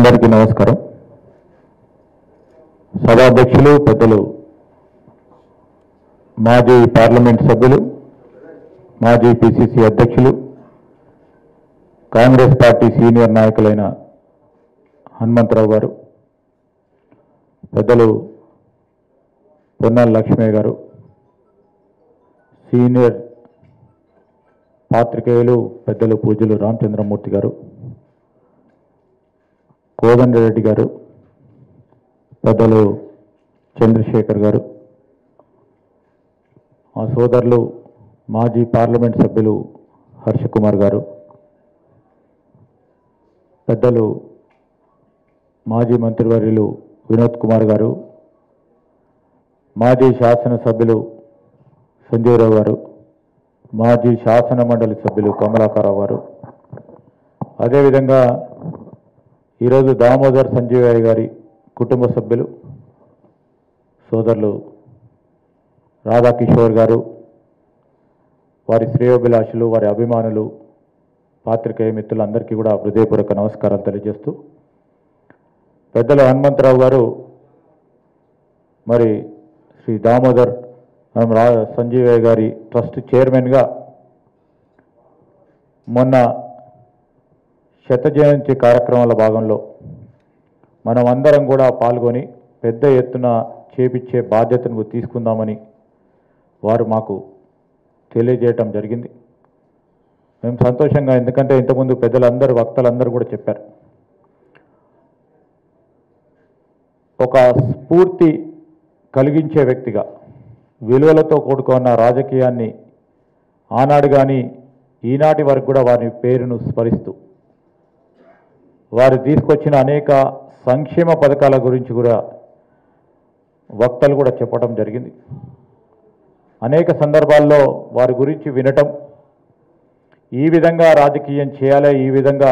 అందరికీ నమస్కారం. సభాధ్యక్షులు పెద్దలు మాజీ పార్లమెంట్ సభ్యులు మాజీ పిసిసి అధ్యక్షులు కాంగ్రెస్ పార్టీ సీనియర్ నాయకులైన హనుమంతరావు గారు పెద్దలు పొన్నాల లక్ష్మయ్య గారు సీనియర్ పాత్రికేయులు పెద్దలు పూజలు రామచంద్రమూర్తి గారు కోదండరెడ్డి గారు పెద్దలు చంద్రశేఖర్ గారు మా సోదరులు మాజీ పార్లమెంట్ సభ్యులు హర్ష కుమార్ గారు పెద్దలు మాజీ మంత్రివర్యులు వినోద్ కుమార్ గారు మాజీ శాసనసభ్యులు సంజీవరావు గారు మాజీ శాసన మండలి సభ్యులు కమలాకారావు గారు. అదేవిధంగా ఈరోజు దామోదర్ సంజీవయ్య గారి కుటుంబ సభ్యులు సోదరులు రాధాకిషోర్ గారు వారి శ్రేయోభిలాషులు వారి అభిమానులు పాత్రికేయ మిత్రులందరికీ కూడా హృదయపూర్వక నమస్కారాలు తెలియజేస్తూ పెద్దల హనుమంతరావు గారు మరి శ్రీ దామోదర్ సంజీవయ్య గారి ట్రస్ట్ చైర్మన్గా మొన్న శత జయంతి కార్యక్రమాల భాగంలో మనం అందరం కూడా పాల్గొని పెద్ద ఎత్తున చేపించే బాధ్యతను తీసుకుందామని వారు మాకు తెలియజేయటం జరిగింది. మేము సంతోషంగా ఎందుకంటే ఇంతకుముందు పెద్దలందరూ వక్తలందరూ కూడా చెప్పారు. ఒక స్ఫూర్తి కలిగించే వ్యక్తిగా విలువలతో కూడుకున్న రాజకీయాన్ని ఆనాడు కానీ ఈనాటి వరకు కూడా వారి పేరును స్మరిస్తూ వారు తీసుకొచ్చిన అనేక సంక్షేమ పథకాల గురించి కూడా వక్తలు కూడా చెప్పడం జరిగింది. అనేక సందర్భాల్లో వారి గురించి వినటం ఈ విధంగా రాజకీయం చేయాలి ఈ విధంగా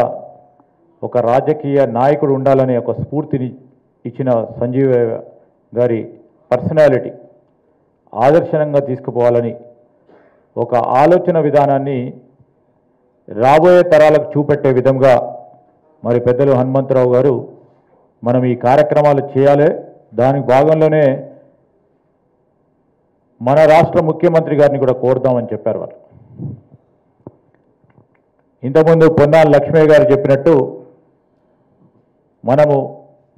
ఒక రాజకీయ నాయకుడు ఉండాలనే ఒక స్ఫూర్తిని ఇచ్చిన సంజీవ గారి పర్సనాలిటీ ఆదర్శనంగా తీసుకుపోవాలని ఒక ఆలోచన విధానాన్ని రాబోయే తరాలకు చూపెట్టే విధంగా మరి పెద్దలు హనుమంతరావు గారు మనం ఈ కార్యక్రమాలు చేయాలి. దానికి భాగంలోనే మన రాష్ట్ర ముఖ్యమంత్రి గారిని కూడా కోరుదామని చెప్పారు వారు ఇంతకుముందు పొన్నాల లక్ష్మయ్య గారు చెప్పినట్టు మనము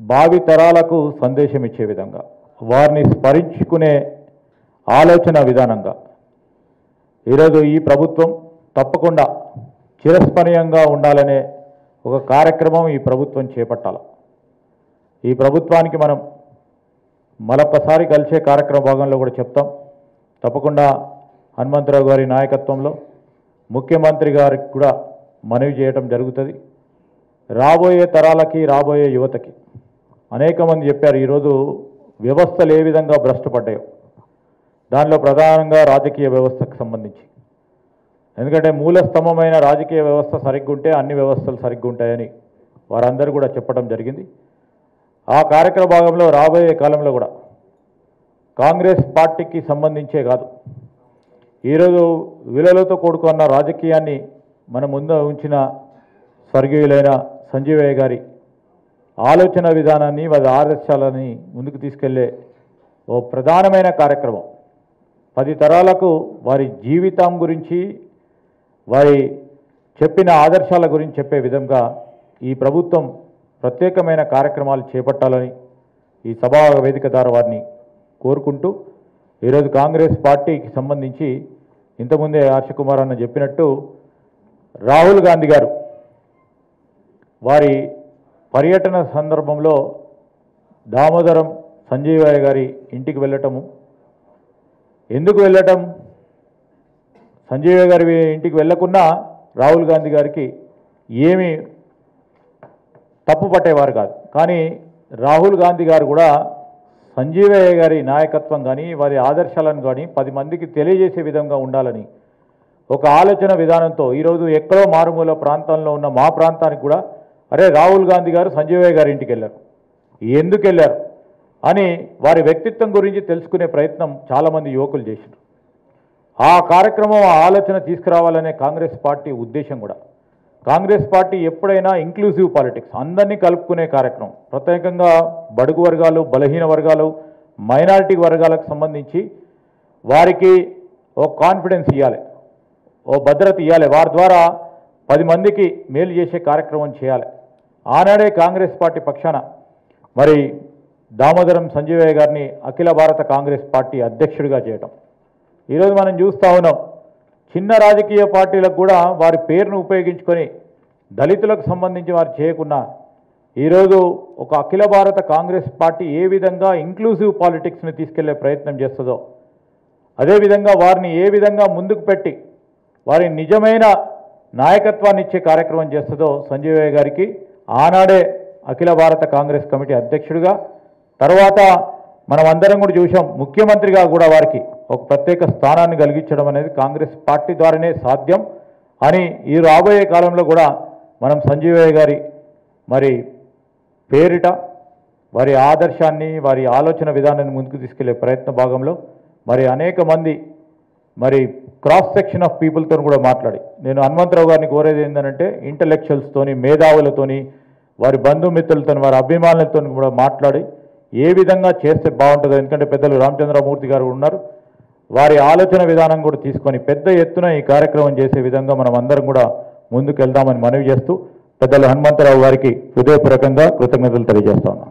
భావి తరాలకు సందేశం ఇచ్చే విధంగా వారిని స్మరించుకునే ఆలోచన విధానంగా ఈరోజు ఈ ప్రభుత్వం తప్పకుండా చిరస్మరణీయంగా ఉండాలనే ఒక కార్యక్రమం ఈ ప్రభుత్వం చేపట్టాలి. ఈ ప్రభుత్వానికి మనం మరొకసారి కలిసే కార్యక్రమ భాగంలో కూడా చెప్తాం. తప్పకుండా హనుమంతరావు గారి నాయకత్వంలో ముఖ్యమంత్రి గారికి కూడా మనవి చేయటం జరుగుతుంది. రాబోయే తరాలకి రాబోయే యువతకి అనేక మంది చెప్పారు ఈరోజు వ్యవస్థలు ఏ విధంగా భ్రష్టపడ్డాయో దానిలో ప్రధానంగా రాజకీయ వ్యవస్థకు సంబంధించి. ఎందుకంటే మూలస్తంభమైన రాజకీయ వ్యవస్థ సరిగ్గా ఉంటే అన్ని వ్యవస్థలు సరిగ్గా ఉంటాయని వారందరూ కూడా చెప్పడం జరిగింది. ఆ కార్యక్రమ భాగంలో రాబోయే కాలంలో కూడా కాంగ్రెస్ పార్టీకి సంబంధించే కాదు. ఈరోజు విలువలతో కూడుకున్న రాజకీయాన్ని మన ముందు ఉంచిన స్వర్గీయులైన సంజీవయ్య గారి ఆలోచన విధానాన్ని వారి ఆదర్శాలని ముందుకు తీసుకెళ్ళే ఓ ప్రధానమైన కార్యక్రమం. పది తరాలకు వారి జీవితం గురించి వారి చెప్పిన ఆదర్శాల గురించి చెప్పే విధంగా ఈ ప్రభుత్వం ప్రత్యేకమైన కార్యక్రమాలు చేపట్టాలని ఈ సభా వేదిక ద్వారా వారిని కోరుకుంటూ ఈరోజు కాంగ్రెస్ పార్టీకి సంబంధించి ఇంతకుముందే హర్ష కుమార్ అన్న చెప్పినట్టు రాహుల్ గాంధీ గారు వారి పర్యటన సందర్భంలో దామోదరం సంజయ్ గారి ఇంటికి వెళ్ళటము. ఎందుకు వెళ్ళటం? సంజయ్ గారి ఇంటికి వెళ్ళకుండా రాహుల్ గాంధీ గారికి ఏమి తప్పు పట్టేవారు కాదు. కానీ రాహుల్ గాంధీ గారు కూడా సంజీవయ్య గారి నాయకత్వం కానీ వారి ఆదర్శాలను కానీ పది మందికి తెలియజేసే విధంగా ఉండాలని ఒక ఆలోచన విధానంతో ఈరోజు ఎక్కడో మారుమూల ప్రాంతంలో ఉన్న మా ప్రాంతానికి కూడా అరే రాహుల్ గాంధీ గారు సంజీవయ్య గారి ఇంటికి వెళ్ళారు. ఎందుకు వెళ్ళారు? అని వారి వ్యక్తిత్వం గురించి తెలుసుకునే ప్రయత్నం చాలామంది యువకులు చేశారు ఆ కార్యక్రమం ఆ ఆలోచన తీసుకురావాలనే కాంగ్రెస్ పార్టీ ఉద్దేశం కూడా. కాంగ్రెస్ పార్టీ ఎప్పుడైనా ఇంక్లూజివ్ పాలిటిక్స్ అందరినీ కలుపుకునే కార్యక్రమం ప్రత్యేకంగా బడుగు వర్గాలు బలహీన వర్గాలు మైనారిటీ వర్గాలకు సంబంధించి వారికి ఓ కాన్ఫిడెన్స్ ఇవ్వాలి ఓ భద్రత ఇవ్వాలి వారి ద్వారా పది మందికి మేలు చేసే కార్యక్రమం చేయాలి. ఆనాడే కాంగ్రెస్ పార్టీ పక్షాన మరి దామోదరం సంజీవయ్య గారిని అఖిల భారత కాంగ్రెస్ పార్టీ అధ్యక్షుడిగా చేయటం. ఈరోజు మనం చూస్తూ ఉన్నాం చిన్న రాజకీయ పార్టీలకు కూడా వారి పేరును ఉపయోగించుకొని దళితులకు సంబంధించి వారు చేయకుండా ఈరోజు ఒక అఖిల భారత కాంగ్రెస్ పార్టీ ఏ విధంగా ఇంక్లూజివ్ పాలిటిక్స్ని తీసుకెళ్ళే ప్రయత్నం చేస్తుందో అదేవిధంగా వారిని ఏ విధంగా ముందుకు పెట్టి వారి నిజమైన నాయకత్వాన్ని ఇచ్చే కార్యక్రమం చేస్తుందో సంజయ్ గారికి ఆనాడే అఖిల భారత కాంగ్రెస్ కమిటీ అధ్యక్షుడిగా తర్వాత మనం అందరం కూడా చూసాం ముఖ్యమంత్రిగా కూడా వారికి ఒక ప్రత్యేక స్థానాన్ని కలిగించడం అనేది కాంగ్రెస్ పార్టీ ద్వారానే సాధ్యం అని ఈ రాబోయే కాలంలో కూడా మనం సంజీవయ్య గారి మరి పేరిట వారి ఆదర్శాన్ని వారి ఆలోచన విధానాన్ని ముందుకు తీసుకెళ్ళే ప్రయత్న భాగంలో మరి అనేక మంది మరి క్రాస్ సెక్షన్ ఆఫ్ పీపుల్తో కూడా మాట్లాడి. నేను హనుమంతరావు గారిని కోరేది ఏంటంటే ఇంటలెక్చువల్స్తోని మేధావులతోని వారి బంధుమిత్రులతో వారి అభిమానులతో కూడా మాట్లాడి ఏ విధంగా చేస్తే బాగుంటుందో. ఎందుకంటే పెద్దలు రామచంద్రమూర్తి గారు ఉన్నారు. వారి ఆలోచన విధానం కూడా తీసుకొని పెద్ద ఎత్తున ఈ కార్యక్రమం చేసే విధంగా మనం అందరం కూడా ముందుకెళ్దామని మనవి చేస్తూ పెద్దలు హనుమంతరావు గారికి హృదయపూర్వకంగా కృతజ్ఞతలు తెలియజేస్తా ఉన్నాం.